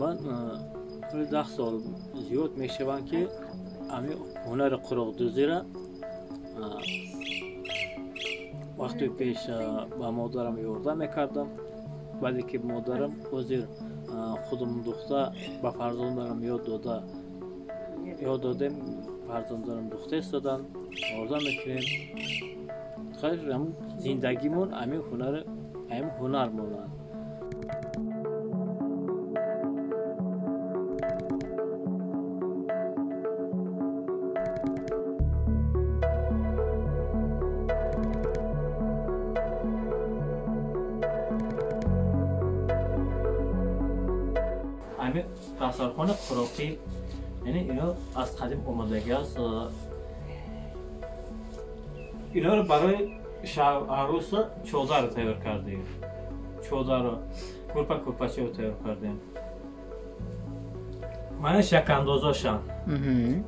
ман даҳ сол зиёд мешавам ки ҳамин ҳунари қуроқдӯзира вақти пеш ба модарам ёрда мекардам вале ки модарам ҳозир худам духта ба фарзандарам ёд дода ёд додем фарзандарам духта истодан ёрда мекунем. Зиндагимон ҳамин ҳунар ҳамин ҳунар монад همین قصرخانه خوراکی یعنی اینا از قدیم اومدگی است اینا رو برای شب عروس چودر رو تیار کردیم. چودر رو کورپا کورپاچه رو تیار کردیم.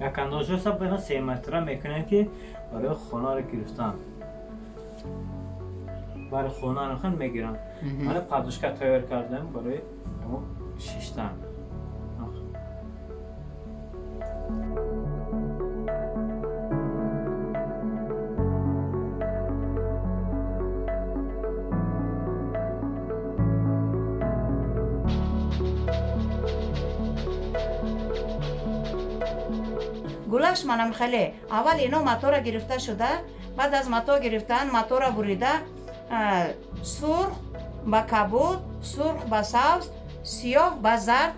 یک اندازه سب بنا سه متره می‌کنن که برای خانه رو گرفتن. برای خانه رو خن می‌گیرن. من پدوشکه تیار کردم برای گلش منمخله اول اینو ماتورا گرفته شده بعد از موتور گرفتن متورا بریده سرخ با کبود سرخ با سبز سیاه با زرد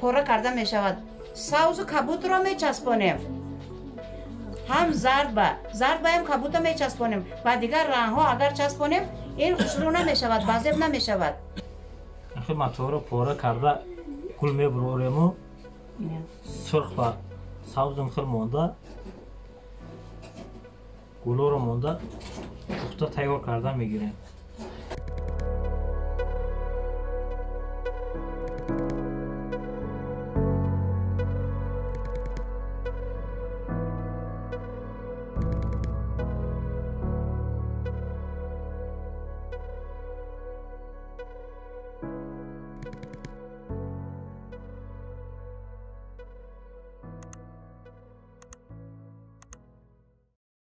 پره کرده می شود سبز و کبود را می چسبانیم هم زرد با، زرد با هم کبود را می چسبانیم و دیگر رنگ ها اگر چسبانیم این خوشرو نمی شود بازیب نمی شود اخی متا را پره کرده گل می بروریمو و سرخ با. Сабзм хел монда гулоро монда пухта тайёр карда мегирем